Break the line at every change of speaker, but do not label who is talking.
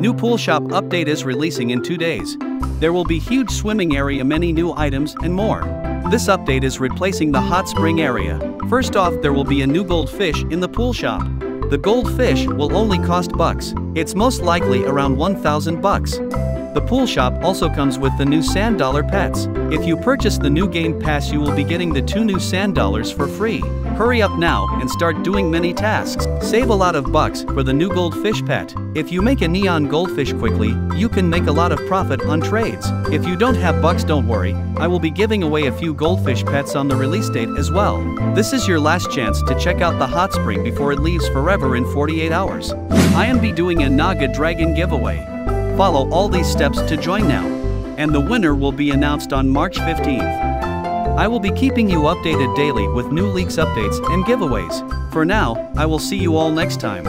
New pool shop update is releasing in two days. There will be huge swimming area, many new items, and more. This update is replacing the hot spring area. First off, there will be a new goldfish in the pool shop. The goldfish will only cost bucks. It's most likely around 1000 bucks. The pool shop also comes with the new Sand Dollar pets. If you purchase the new game pass, you will be getting the two new Sand Dollars for free. Hurry up now and start doing many tasks. Save a lot of bucks for the new goldfish pet. If you make a neon goldfish quickly, you can make a lot of profit on trades. If you don't have bucks, don't worry. I will be giving away a few goldfish pets on the release date as well. This is your last chance to check out the hot spring before it leaves forever in 48 hours. I am be doing a Naga Dragon giveaway. Follow all these steps to join now. And the winner will be announced on March 15th. I will be keeping you updated daily with new leaks updates and giveaways. For now, I will see you all next time.